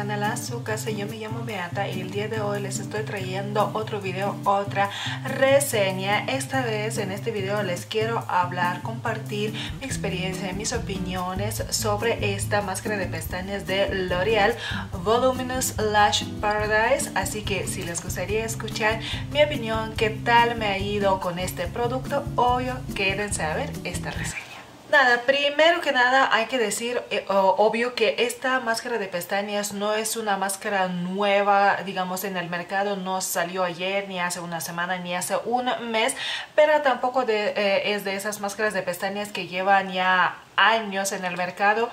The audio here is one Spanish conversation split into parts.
canal, a su casa. Yo me llamo Beata y el día de hoy les estoy trayendo otro video, otra reseña. Esta vez en este video les quiero hablar, compartir mi experiencia, mis opiniones sobre esta máscara de pestañas de L'Oreal Voluminous Lash Paradise. Así que si les gustaría escuchar mi opinión, qué tal me ha ido con este producto, obvio, quédense a ver esta reseña. Nada, primero que nada hay que decir, eh, obvio que esta máscara de pestañas no es una máscara nueva, digamos, en el mercado, no salió ayer, ni hace una semana, ni hace un mes, pero tampoco eh, es de esas máscaras de pestañas que llevan ya años en el mercado.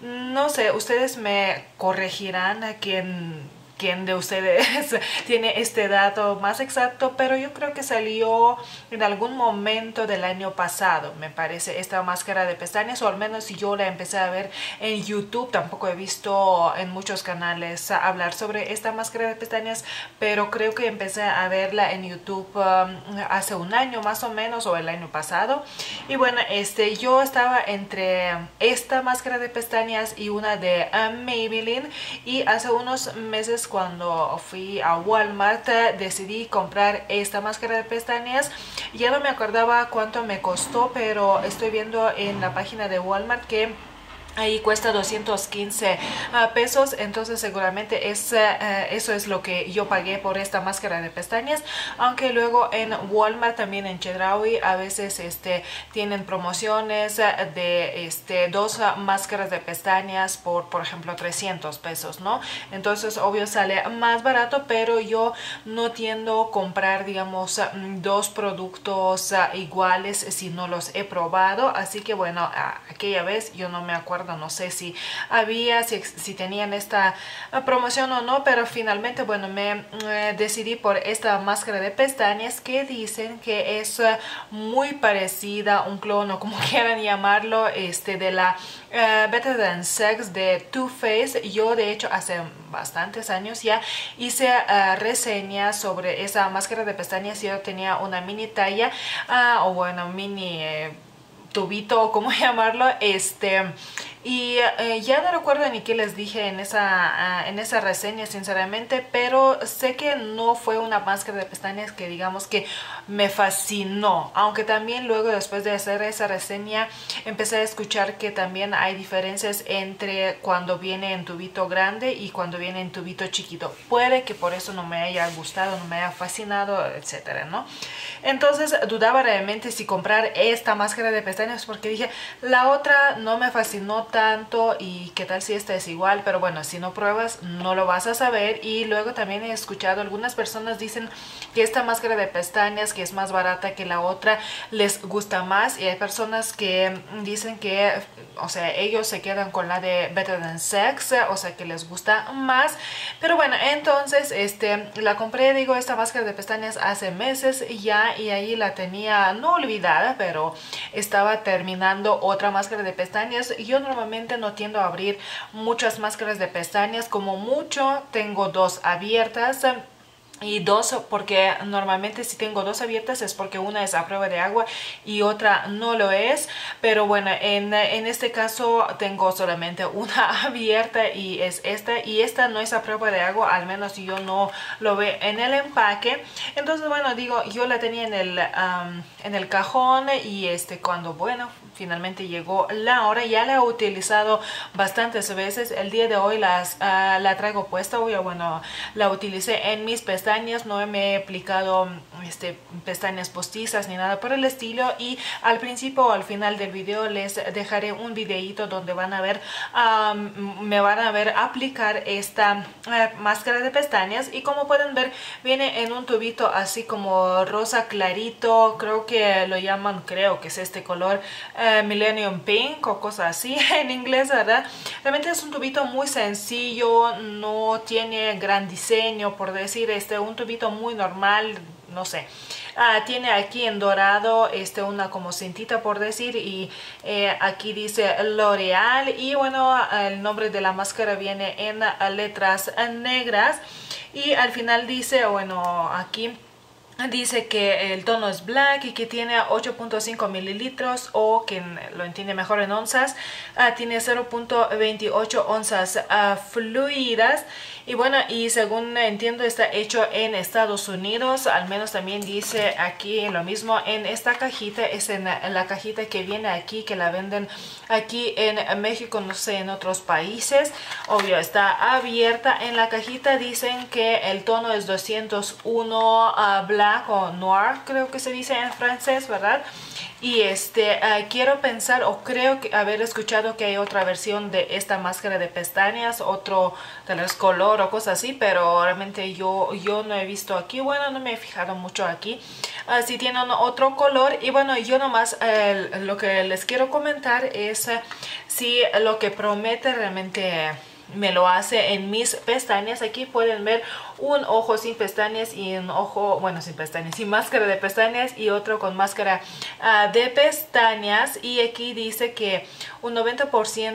No sé, ustedes me corregirán a quien quién de ustedes tiene este dato más exacto, pero yo creo que salió en algún momento del año pasado, me parece, esta máscara de pestañas, o al menos yo la empecé a ver en YouTube, tampoco he visto en muchos canales hablar sobre esta máscara de pestañas, pero creo que empecé a verla en YouTube um, hace un año más o menos, o el año pasado, y bueno, este, yo estaba entre esta máscara de pestañas y una de Maybelline, y hace unos meses cuando fui a Walmart decidí comprar esta máscara de pestañas. Ya no me acordaba cuánto me costó, pero estoy viendo en la página de Walmart que Ahí cuesta 215 ah, pesos, entonces seguramente es, eh, eso es lo que yo pagué por esta máscara de pestañas. Aunque luego en Walmart, también en Chedraui, a veces este, tienen promociones de este, dos máscaras de pestañas por, por ejemplo, 300 pesos, ¿no? Entonces, obvio, sale más barato, pero yo no tiendo comprar, digamos, dos productos ah, iguales si no los he probado. Así que, bueno, aquella vez yo no me acuerdo no sé si había, si, si tenían esta ah, promoción o no, pero finalmente, bueno, me eh, decidí por esta máscara de pestañas que dicen que es eh, muy parecida, un clon como quieran llamarlo, este de la eh, Better Than Sex de Too Faced. Yo de hecho hace bastantes años ya hice reseñas sobre esa máscara de pestañas. Yo tenía una mini talla ah, o bueno, mini tubito o como llamarlo, este y eh, ya no recuerdo ni qué les dije en esa, ah, en esa reseña, sinceramente, pero sé que no fue una máscara de pestañas que digamos que me fascinó. Aunque también luego después de hacer esa reseña empecé a escuchar que también hay diferencias entre cuando viene en tubito grande y cuando viene en tubito chiquito. Puede que por eso no me haya gustado, no me haya fascinado, etcétera, ¿no? Entonces dudaba realmente si comprar esta máscara de pestañas porque dije, la otra no me fascinó tanto y qué tal si esta es igual, pero bueno, si no pruebas no lo vas a saber. Y luego también he escuchado algunas personas dicen que esta máscara de pestañas que es más barata que la otra les gusta más. Y hay personas que dicen que, o sea, ellos se quedan con la de Better Than Sex, o sea, que les gusta más, pero bueno, entonces este la compré, digo, esta máscara de pestañas hace meses ya y ahí la tenía no olvidada, pero estaba terminando otra máscara de pestañas. Yo normalmente no tiendo a abrir muchas máscaras de pestañas, como mucho tengo dos abiertas y dos porque normalmente si tengo dos abiertas es porque una es a prueba de agua y otra no lo es pero bueno en, en, este caso tengo solamente una abierta y es esta y esta no es a prueba de agua al menos yo no lo veo en el empaque. Entonces bueno digo yo la tenía en el en el cajón y este cuando bueno finalmente llegó la hora ya la he utilizado bastantes veces. El día de hoy las ah, la traigo puesta hoy bueno la utilicé en mis pestañas no me he aplicado este, pestañas postizas ni nada por el estilo y al principio o al final del video les dejaré un videito donde van a ver, me van a ver aplicar esta eh, máscara de pestañas y como pueden ver viene en un tubito así como rosa clarito, creo que lo llaman, creo que es este color uh, Millennium Pink o cosa así en inglés, ¿verdad? Realmente es un tubito muy sencillo, no tiene gran diseño por decir, este un tubito muy normal, no sé. Ah, tiene aquí en dorado este una como cintita por decir y eh, aquí dice L'Oreal y bueno el nombre de la máscara viene en letras negras y al final dice bueno aquí dice que el tono es black y que tiene 8.5 mililitros o que lo entiende mejor en onzas. Uh, tiene 0.28 onzas uh, fluidas. Y bueno y según entiendo está hecho en Estados Unidos. Al menos también dice aquí lo mismo en esta cajita. Es en la, cajita que viene aquí que la venden aquí en México no sé en otros países. Obvio está abierta en la cajita. Dicen que el tono es 201 uh, black o noir, creo que se dice en francés, ¿verdad? Y este, uh, quiero pensar o creo que haber escuchado que hay otra versión de esta máscara de pestañas, otro tal vez color o cosas así, pero realmente yo, yo no he visto aquí, bueno, no me he fijado mucho aquí. Uh, si tienen otro color y bueno, yo nomás uh, lo que les quiero comentar es si lo que promete realmente me lo hace en mis pestañas. Aquí pueden ver un ojo sin pestañas y un ojo, bueno, sin pestañas, sin máscara de pestañas y otro con máscara uh, de pestañas. Y aquí dice que un 90%,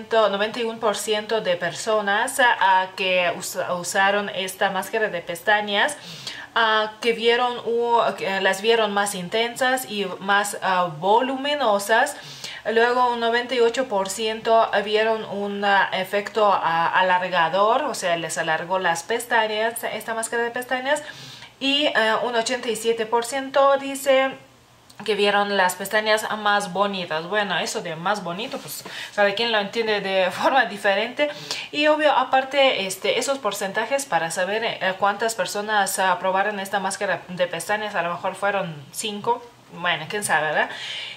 91% de personas uh, que us usaron esta máscara de pestañas Uh, que vieron las vieron más intensas y más uh, voluminosas Luego un 98% vieron un efecto alargador, o sea, les alargó las pestañas, esta máscara de pestañas. Y uh, un 87% dice que vieron las pestañas más bonitas. Bueno, eso de más bonito, pues cada quien lo entiende de forma diferente. Y obvio, aparte, este, esos porcentajes para saber eh, cuántas personas aprobaron esta máscara de pestañas, a lo mejor fueron 5 bueno, quién sabe, ¿verdad?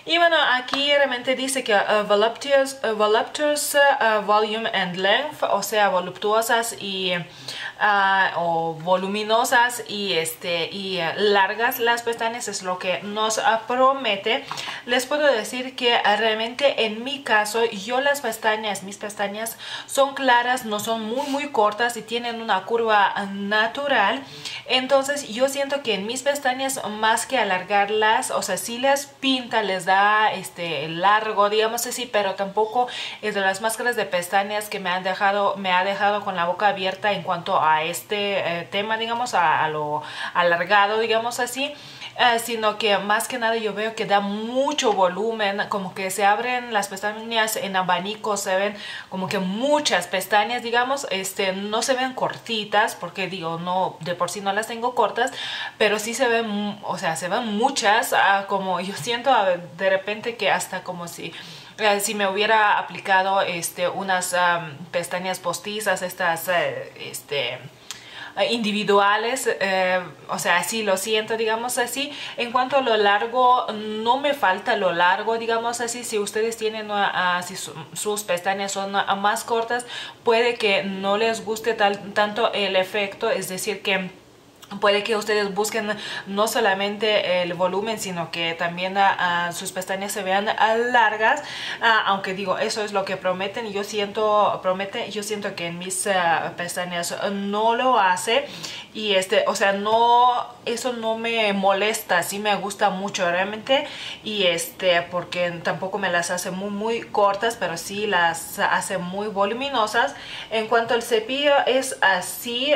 Y bueno, aquí realmente dice que uh, voluptuous, uh, voluptuous uh, volume and length, o sea, voluptuosas y uh, o voluminosas y este y uh, largas las pestañas es lo que nos uh, promete. Les puedo decir que realmente en mi caso, yo las pestañas, mis pestañas son claras, no son muy muy cortas y tienen una curva natural. Entonces, yo siento que en mis pestañas más que alargarlas, o sea, si las pinta, les da este largo, digamos así, pero tampoco es de las máscaras de pestañas que me han dejado, me ha dejado con la boca abierta en cuanto a este eh, tema, digamos, a, lo alargado, digamos así. Uh, sino que más que nada yo veo que da mucho volumen, como que se abren las pestañas en abanico, se ven como que muchas pestañas, digamos, este, no se ven cortitas, porque digo, no, de por sí no las tengo cortas, pero sí se ven, o sea, se ven muchas, uh, como yo siento de repente que hasta como si eh, si me hubiera aplicado este, unas pestañas postizas, estas, uh, este, individuales, eh, o sea, así lo siento, digamos así. En cuanto a lo largo, no me falta lo largo, digamos así. Si ustedes tienen, uh, si su, sus pestañas son más cortas, puede que no les guste tal, tanto el efecto, es decir, que Puede que ustedes busquen no solamente el volumen, sino que también a sus pestañas se vean largas. Uh, aunque digo, eso es lo que prometen. Yo siento, promete, yo siento que en mis uh, pestañas no lo hace. Y este, o sea, no, eso no me molesta. Sí me gusta mucho realmente. Y este, porque tampoco me las hace muy, muy cortas, pero sí las hace muy voluminosas. En cuanto al cepillo es así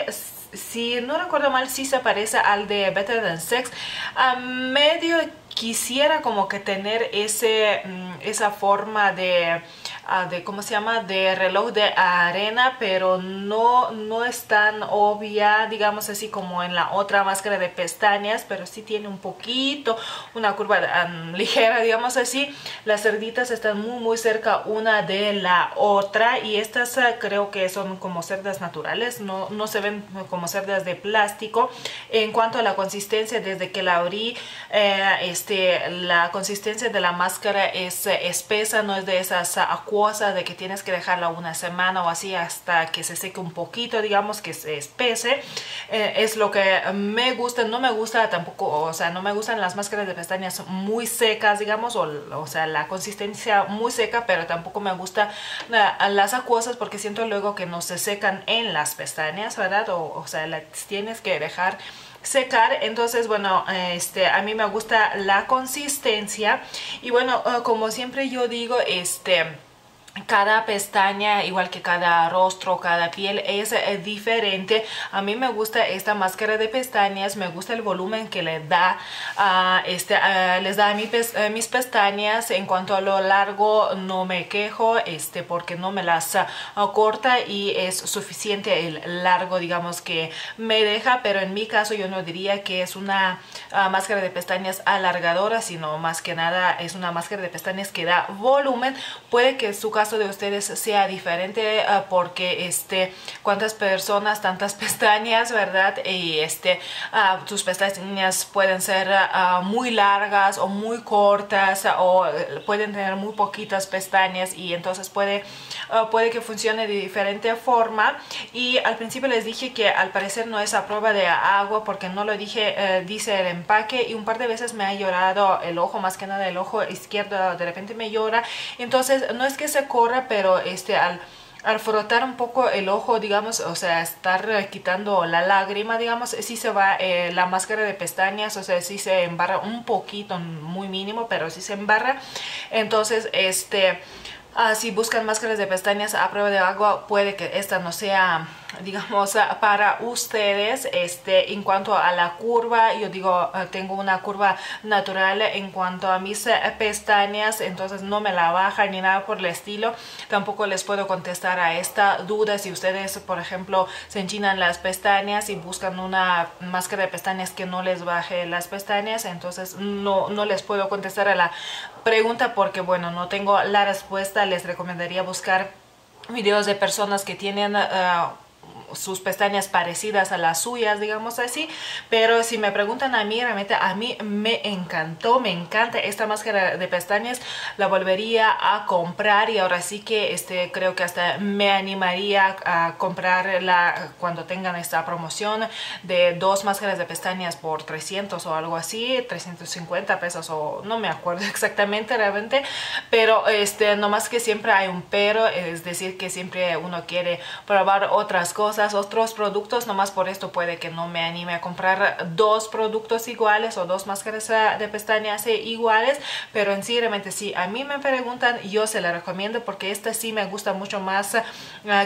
si no recuerdo mal, sí se parece al de Better Than Sex. A medio quisiera como que tener ese, mm, esa forma de uh, de cómo se llama de reloj de arena pero no no es tan obvia digamos así como en la otra máscara de pestañas pero sí tiene un poquito una curva um, ligera digamos así. Las cerditas están muy muy cerca una de la otra y estas uh, creo que son como cerdas naturales no, no se ven como cerdas de plástico. En cuanto a la consistencia desde que la abrí eh, este la consistencia de la máscara es eh, espesa no es de esas acuadas de que tienes que dejarla una semana o así hasta que se seque un poquito, digamos que se espese. Eh, es lo que me gusta, no me gusta tampoco, o sea, no me gustan las máscaras de pestañas muy secas, digamos, o, o sea, la consistencia muy seca, pero tampoco me gusta uh, las acuosas porque siento luego que no se secan en las pestañas, ¿verdad? O, o sea, las tienes que dejar secar entonces bueno este a mí me gusta la consistencia y bueno uh, como siempre yo digo este cada pestaña, igual que cada rostro, cada piel es eh, diferente. A mí me gusta esta máscara de pestañas, me gusta el volumen que le da a este, les da a, mis pestañas. En cuanto a lo largo, no me quejo este, porque no me las ah, corta y es suficiente el largo, digamos, que me deja. Pero en mi caso yo no diría que es una ah, máscara de pestañas alargadora, sino más que nada es una máscara de pestañas que da volumen. Puede que su caso de ustedes sea diferente ah, porque este cuántas personas tantas pestañas verdad y este uh, pestañas pueden ser ah, muy largas o muy cortas o eh, pueden tener muy poquitas pestañas y entonces puede puede que funcione de diferente forma. Y al principio les dije que al parecer no es a prueba de agua porque no lo dije eh, dice el empaque y un par de veces me ha llorado el ojo más que nada el ojo izquierdo de repente me llora. Entonces no es que se corra pero este al al frotar un poco el ojo, digamos, o sea, estar quitando la lágrima, digamos, sí se va eh, la máscara de pestañas, o sea, sí se embarra un poquito, muy mínimo, pero sí se embarra. Entonces, este, Ah, si buscan máscaras de pestañas a prueba de agua, puede que esta no sea, digamos, para ustedes. Este, en cuanto a la curva, yo digo, eh, tengo una curva natural en cuanto a mis eh, pestañas, entonces no me la baja ni nada por el estilo. Tampoco les puedo contestar a esta duda si ustedes, por ejemplo, se enchinan las pestañas y buscan una máscara de pestañas que no les baje las pestañas, entonces no, no les puedo contestar a la pregunta porque, bueno, no tengo la respuesta les recomendaría buscar videos de personas que tienen eh, sus pestañas parecidas a las suyas, digamos así. Pero si me preguntan a mí, realmente a mí me encantó, me encanta esta máscara de pestañas. La volvería a comprar y ahora sí que este, creo que hasta me animaría a comprarla cuando tengan esta promoción de dos máscaras de pestañas por 300 o algo así, 350 pesos o no me acuerdo exactamente realmente. Pero este, no más que siempre hay un pero, es decir que siempre uno quiere probar otras cosas otros productos, nomás por esto puede que no me anime a comprar dos productos iguales o dos máscaras de pestañas iguales, pero en sí realmente sí, a mí me preguntan, yo se la recomiendo porque esta sí me gusta mucho más eh,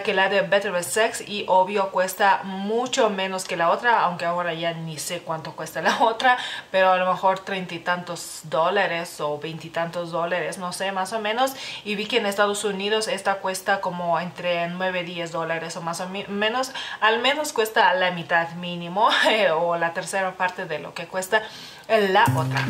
que la de Better Sex y obvio cuesta mucho menos que la otra, aunque ahora ya ni sé cuánto cuesta la otra, pero a lo mejor treinta y tantos dólares o veintitantos dólares, no sé, más o menos, y vi que en Estados Unidos esta cuesta como entre 9 y 10 dólares o más o menos al menos cuesta la mitad mínimo o la tercera parte de lo que cuesta la otra.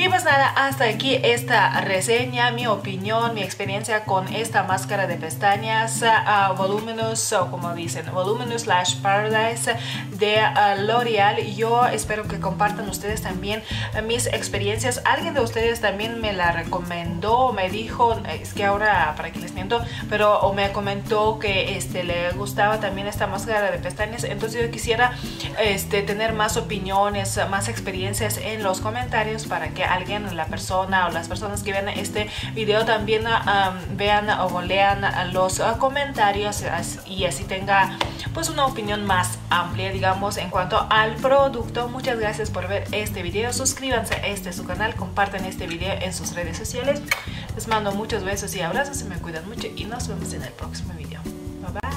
Y pues nada, hasta aquí esta reseña, mi opinión, mi experiencia con esta máscara de pestañas uh, Voluminous, o como dicen, Voluminous Lash Paradise de uh, L'Oreal. Yo espero que compartan ustedes también uh, mis experiencias. Alguien de ustedes también me la recomendó, me dijo, es que ahora para que les miento, pero o me comentó que este, le gustaba también esta máscara de pestañas. Entonces yo quisiera este, tener más opiniones, más experiencias en los comentarios para que alguien, la persona o las personas que ven este video también vean o lean los ah, comentarios y así tenga pues una opinión más amplia digamos en cuanto al producto. Muchas gracias por ver este video. Suscríbanse a este su canal, compartan este video en sus redes sociales. Les mando muchos besos y abrazos, se me cuidan mucho y nos vemos en el próximo video. Bye bye.